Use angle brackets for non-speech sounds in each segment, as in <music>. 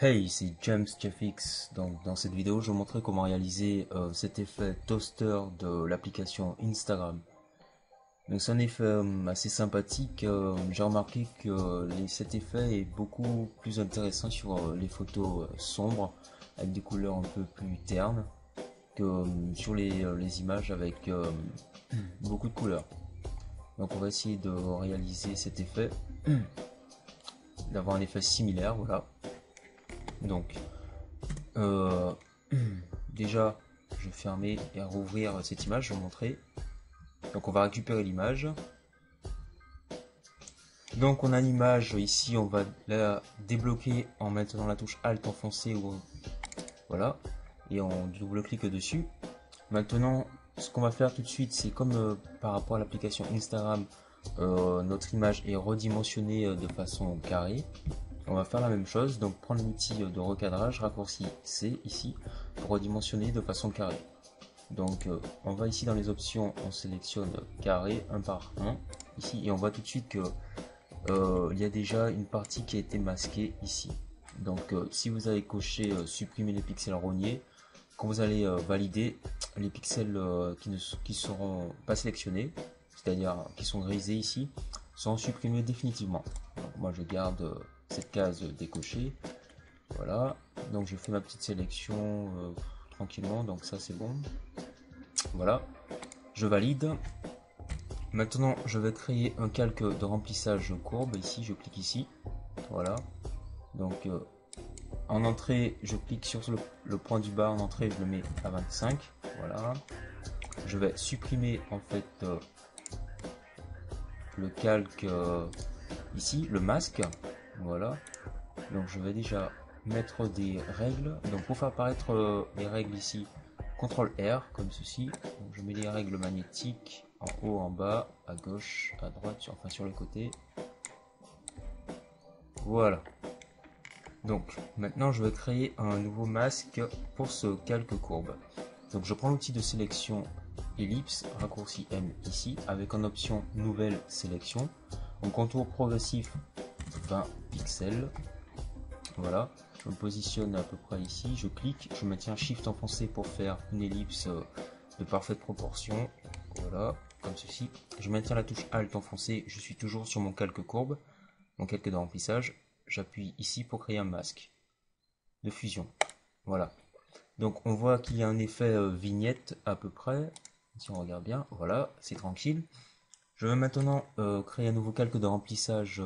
Hey, c'est James Jeffix. Donc, dans cette vidéo, je vais vous montrer comment réaliser euh, cet effet toaster de l'application Instagram. Donc, c'est un effet euh, assez sympathique. Euh, j'ai remarqué que cet effet est beaucoup plus intéressant sur les photos sombres avec des couleurs un peu plus ternes que sur les, les images avec beaucoup de couleurs. Donc, on va essayer de réaliser cet effet, d'avoir un effet similaire. Voilà. Donc, euh, <clears throat> déjà, je vais fermer et rouvrir cette image, je vais vous montrer. Donc, on va récupérer l'image. Donc, on a l'image ici, on va la débloquer en maintenant la touche Alt enfoncée ou voilà, et on double-clique dessus. Maintenant, ce qu'on va faire tout de suite, c'est comme euh, par rapport à l'application Instagram, euh, notre image est redimensionnée de façon carrée on va faire la même chose, donc prendre l'outil de recadrage, raccourci C ici, pour redimensionner de façon carrée. Donc euh, on va ici dans les options, on sélectionne carré 1 par 1 ici et on voit tout de suite que euh, il y a déjà une partie qui a été masquée ici. Donc euh, si vous avez coché supprimer les pixels rognés, quand vous allez valider les pixels qui ne qui seront pas sélectionnés, c'est-à-dire qui sont grisés ici, seront supprimés définitivement. moi je garde cette case décochée. Voilà, donc je fais ma petite sélection euh, tranquillement, donc ça c'est bon. Voilà, je valide. Maintenant, je vais créer un calque de remplissage courbe. Ici, je clique ici. Voilà. Donc, euh, en entrée, je clique sur le, point du bas en entrée, je le mets à 25. Voilà. Je vais supprimer en fait euh, le calque ici, le masque. Voilà. Donc je vais déjà mettre des règles. Donc pour faire apparaître euh, les règles ici, CTRL R comme ceci. je mets les règles magnétiques en haut, en bas, à gauche, à droite, sur, enfin sur le côté. Voilà. Donc maintenant je vais créer un nouveau masque pour ce calque courbe. Donc je prends l'outil de sélection ellipse, raccourci M ici, avec en option nouvelle sélection. En contour progressif 20 pixels. Voilà, je me positionne à peu près ici, je clique, je maintiens Shift enfoncé pour faire une ellipse euh, de parfaite proportion. Voilà, comme ceci. Je maintiens la touche Alt enfoncée, je suis toujours sur mon calque courbe, mon calque de remplissage. J'appuie ici pour créer un masque de fusion. Voilà. Donc on voit qu'il y a un effet euh, vignette à peu près. Si on regarde bien, voilà, c'est tranquille. Je vais maintenant euh, créer un nouveau calque de remplissage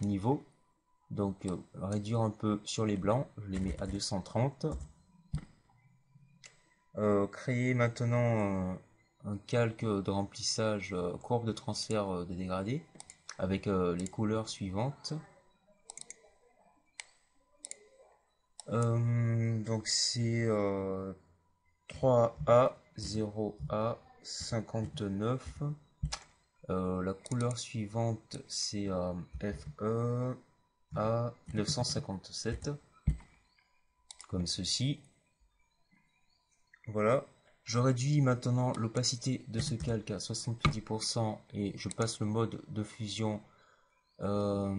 niveau. Donc euh, réduire un peu sur les blancs, je les mets à 230. Euh, créer maintenant un calque de remplissage euh, courbe de transfert de dégradés avec les couleurs suivantes. donc c'est 3A, 0A, 59. Euh, la couleur suivante, c'est euh, FE A 957, comme ceci. Voilà. Je réduis maintenant l'opacité de ce calque à 70% et je passe le mode de fusion euh,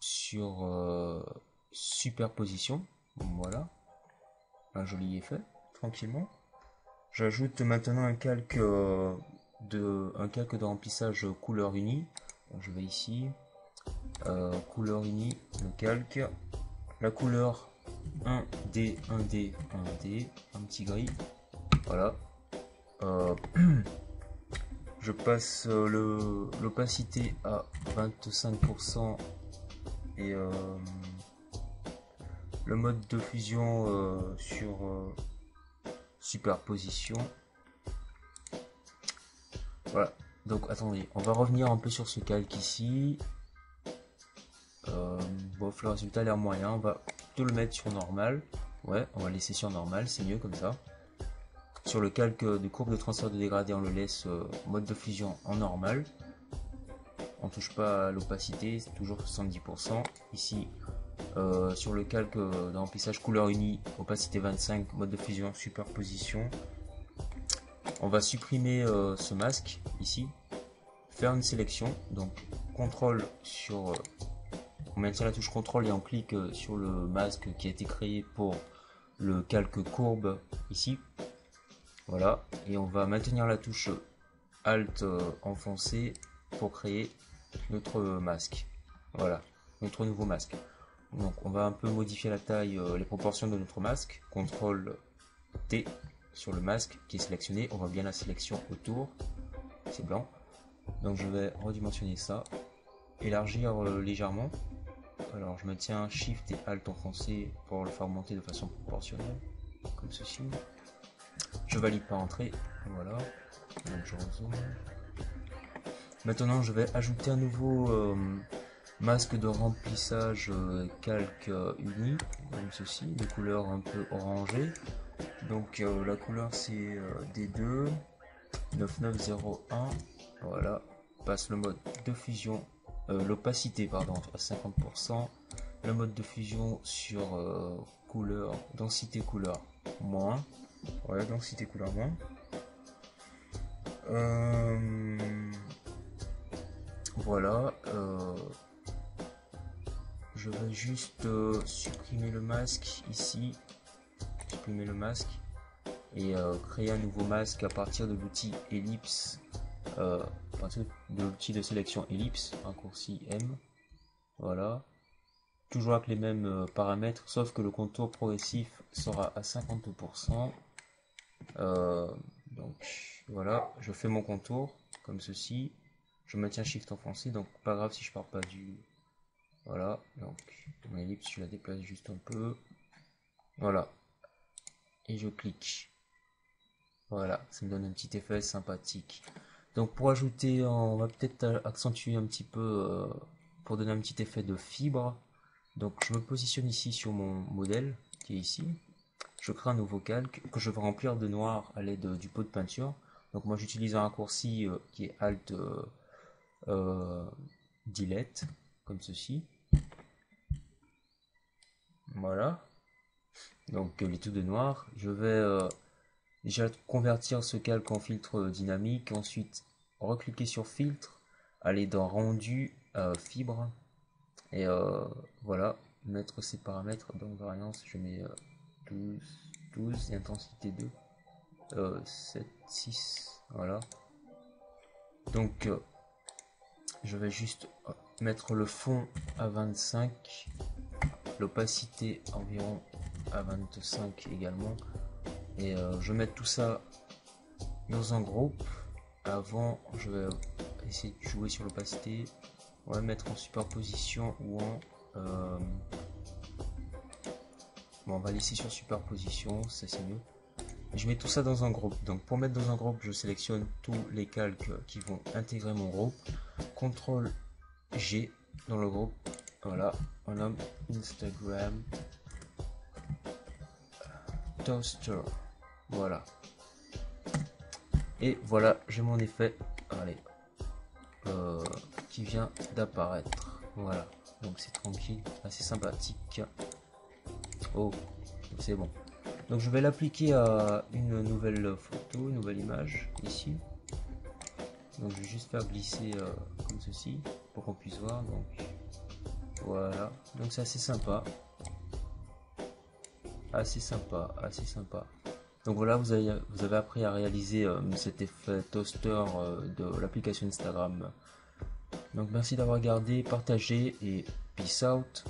sur superposition. Voilà. Un joli effet, tranquillement. J'ajoute maintenant un calque de un calque de remplissage couleur unie. je vais ici, euh, couleur unie, le calque, la couleur 1D, 1D, 1D, un petit gris. Voilà. Euh, <clears throat> je passe euh, l'opacité à 25% et le mode de fusion sur superposition voilà. Donc attendez, on va revenir un peu sur ce calque ici. Euh, bon, le résultat a l'air moyen. On va tout le mettre sur normal. Ouais, on va laisser sur normal, c'est mieux comme ça. Sur le calque de courbe de transfert de dégradé, on le laisse euh, mode de fusion en normal. On touche pas à l'opacité, c'est toujours 70%. Ici, euh, sur le calque de remplissage couleur unie, opacité 25, mode de fusion, superposition. On va supprimer euh, ce masque ici, faire une sélection, donc contrôle sur euh, on maintient la touche contrôle et on clique euh, sur le masque qui a été créé pour le calque courbe ici. Voilà, et on va maintenir la touche Alt euh, enfoncée pour créer notre masque. Voilà, notre nouveau masque. Donc on va un peu modifier la taille, euh, les proportions de notre masque. CTRL T sur le masque qui est sélectionné. On voit bien la sélection autour. C'est blanc. Donc je vais redimensionner ça. Élargir euh, légèrement. Alors je maintiens Shift et Alt enfoncé pour le faire monter de façon proportionnelle. Comme ceci. Je valide par entrée. Voilà. Donc je rezoome. Maintenant je vais ajouter un nouveau euh, masque de remplissage euh, calque euh, uni, comme ceci, de couleur un peu orangée. Donc euh, la couleur c'est D2 9901. Voilà, passe le mode de fusion, l'opacité pardon à 50%, le mode de fusion sur couleur, densité couleur moins. Voilà, densité couleur moins. voilà je vais juste euh, supprimer le masque ici. Supprimer le masque. Et euh, créer un nouveau masque à partir de l'outil ellipse euh, de l'outil de sélection ellipse raccourci M. Voilà. Toujours avec les mêmes paramètres sauf que le contour progressif sera à 50% donc voilà. Je fais mon contour comme ceci. Je maintiens shift enfoncé donc pas grave si je pars pas du voilà, donc mon ellipse, je la déplace juste un peu. Voilà. Et je clique. Voilà, ça me donne un petit effet sympathique. Donc pour ajouter, on va peut-être accentuer un petit peu, euh, pour donner un petit effet de fibre. Donc je me positionne ici sur mon modèle, qui est ici. Je crée un nouveau calque que je vais remplir de noir à l'aide du pot de peinture. Donc moi j'utilise un raccourci euh, qui est Alt euh, Delete comme ceci. Voilà. Donc les tout de noir. Je vais euh, déjà convertir ce calque en filtre dynamique. Ensuite, recliquer sur filtre, aller dans rendu, euh, fibre. Et euh, voilà, mettre ces paramètres dans variance. Je mets 12, 12 et intensité 2. 7, 6. Voilà. Donc je vais juste mettre le fond à 25 l'opacité environ à 25 également. Et euh, je vais tout ça dans un groupe. Avant je vais essayer de jouer sur l'opacité. On va mettre en superposition ou en euh, bon on va laisser sur superposition ça c'est mieux. Je mets tout ça dans un groupe. Donc pour mettre dans un groupe je sélectionne tous les calques qui vont intégrer mon groupe. Contrôle G dans le groupe. Voilà, on a Instagram Toaster. Voilà. Et voilà, j'ai mon effet. Allez. Euh, qui vient d'apparaître. Voilà. Donc c'est tranquille, assez sympathique. Oh, c'est bon. Donc je vais l'appliquer à une nouvelle photo, une nouvelle image ici. Donc je vais juste faire glisser euh, comme ceci pour qu'on puisse voir. Donc voilà. Donc c'est assez sympa. Assez sympa, assez sympa. Donc voilà, vous avez, vous avez appris à réaliser euh, cet effet toaster euh, de l'application Instagram. Donc merci d'avoir regardé, partagé et peace out.